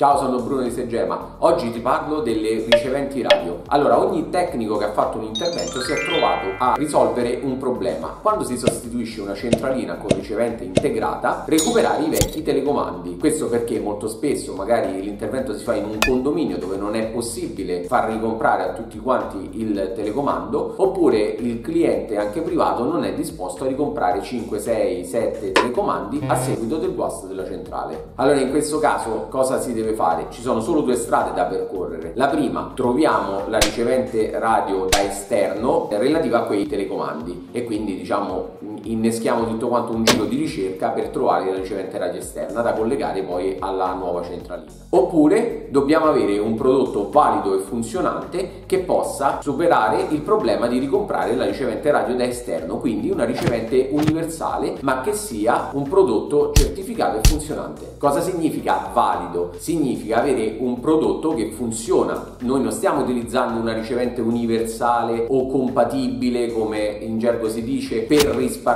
Ciao, sono Bruno di Segema. Oggi ti parlo delle riceventi radio. Allora, ogni tecnico che ha fatto un intervento si è trovato a risolvere un problema. Quando si sostituisce una centralina con ricevente integrata, recuperare i vecchi telecomandi. Questo perché molto spesso magari l'intervento si fa in un condominio dove non è possibile far ricomprare a tutti quanti il telecomando, oppure il cliente anche privato non è disposto a ricomprare 5, 6, 7 telecomandi a seguito del guasto della centrale. Allora, in questo caso cosa si deve deve fare? Ci sono solo due strade da percorrere. La prima, troviamo la ricevente radio da esterno relativa a quei telecomandi e quindi diciamo inneschiamo tutto quanto un giro di ricerca per trovare la ricevente radio esterna da collegare poi alla nuova centralina. Oppure dobbiamo avere un prodotto valido e funzionante che possa superare il problema di ricomprare la ricevente radio da esterno, quindi una ricevente universale ma che sia un prodotto certificato e funzionante. Cosa significa valido? Significa avere un prodotto che funziona. Noi non stiamo utilizzando una ricevente universale o compatibile, come in gergo si dice, per risparmiare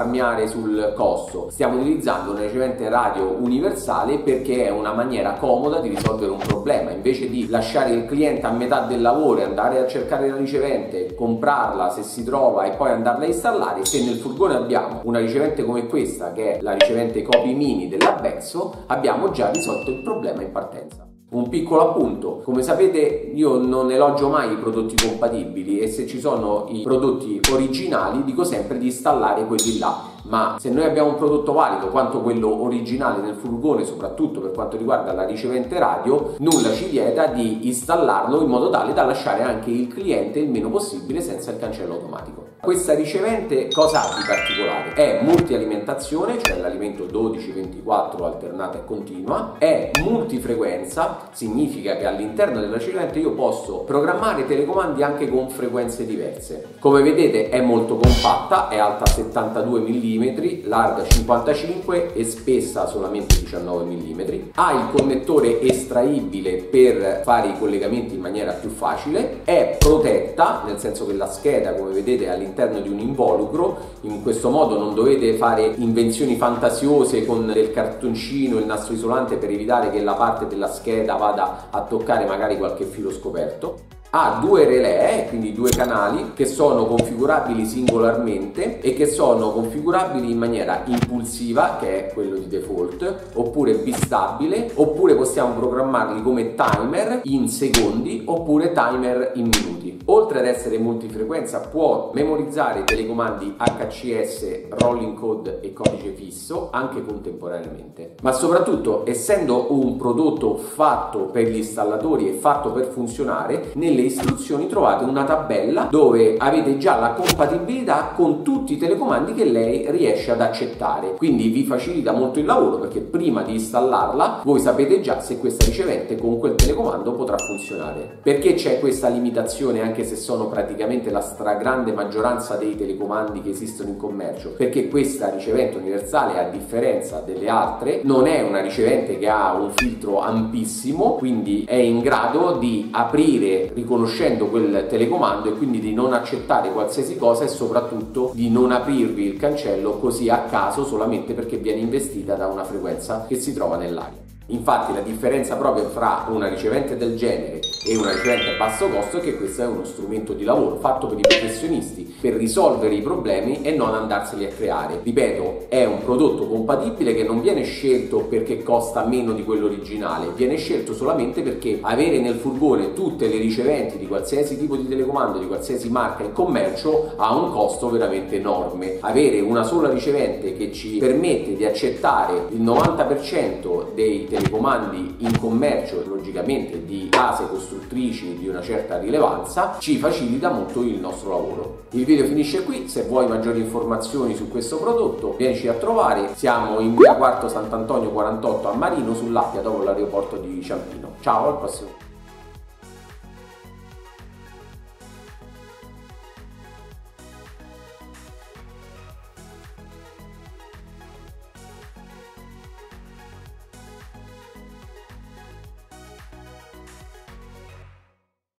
sul costo. Stiamo utilizzando una ricevente radio universale perché è una maniera comoda di risolvere un problema. Invece di lasciare il cliente a metà del lavoro e andare a cercare la ricevente, comprarla se si trova e poi andarla a installare, se nel furgone abbiamo una ricevente come questa, che è la ricevente Copy Mini della Bexo, abbiamo già risolto il problema in partenza. Un piccolo appunto, come sapete io non elogio mai i prodotti compatibili e se ci sono i prodotti originali dico sempre di installare quelli là ma se noi abbiamo un prodotto valido quanto quello originale nel furgone, soprattutto per quanto riguarda la ricevente radio, nulla ci vieta di installarlo in modo tale da lasciare anche il cliente il meno possibile senza il cancello automatico. Questa ricevente cosa ha di particolare? È multialimentazione, cioè l'alimento 12-24 alternata e continua, è multifrequenza, significa che all'interno della ricevente io posso programmare telecomandi anche con frequenze diverse. Come vedete è molto compatta, è alta 72 mm mm, larga 55 e spessa solamente 19 mm. Ha il connettore estraibile per fare i collegamenti in maniera più facile, è protetta, nel senso che la scheda come vedete è all'interno di un involucro, in questo modo non dovete fare invenzioni fantasiose con del cartoncino, il nastro isolante per evitare che la parte della scheda vada a toccare magari qualche filo scoperto ha due relè, quindi due canali che sono configurabili singolarmente e che sono configurabili in maniera impulsiva, che è quello di default, oppure bistabile, oppure possiamo programmarli come timer in secondi oppure timer in minuti. Oltre ad essere multifrequenza può memorizzare telecomandi HCS, rolling code e codice fisso anche contemporaneamente. Ma soprattutto essendo un prodotto fatto per gli installatori e fatto per funzionare, nelle istruzioni trovate una tabella dove avete già la compatibilità con tutti i telecomandi che lei riesce ad accettare. Quindi vi facilita molto il lavoro perché prima di installarla voi sapete già se questa ricevente con quel telecomando potrà funzionare. Perché c'è questa limitazione anche se sono praticamente la stragrande maggioranza dei telecomandi che esistono in commercio? Perché questa ricevente universale a differenza delle altre non è una ricevente che ha un filtro ampissimo, quindi è in grado di aprire, riconoscere riconoscendo quel telecomando e quindi di non accettare qualsiasi cosa e soprattutto di non aprirvi il cancello così a caso solamente perché viene investita da una frequenza che si trova nell'aria. Infatti la differenza proprio fra una ricevente del genere e una ricevente a basso costo è che questo è uno strumento di lavoro fatto per i professionisti per risolvere i problemi e non andarseli a creare. Ripeto, è un prodotto compatibile che non viene scelto perché costa meno di quello originale, viene scelto solamente perché avere nel furgone tutte le riceventi di qualsiasi tipo di telecomando, di qualsiasi marca in commercio ha un costo veramente enorme. Avere una sola ricevente che ci permette di accettare il 90% dei telecomandi in commercio, logicamente di case costruttrici di una certa rilevanza, ci facilita molto il nostro lavoro. Il video finisce qui, se vuoi maggiori informazioni su questo prodotto vienici a trovare, siamo in via Quarto Sant'Antonio 48 a Marino sull'Appia dopo l'aeroporto di Ciampino. Ciao, al prossimo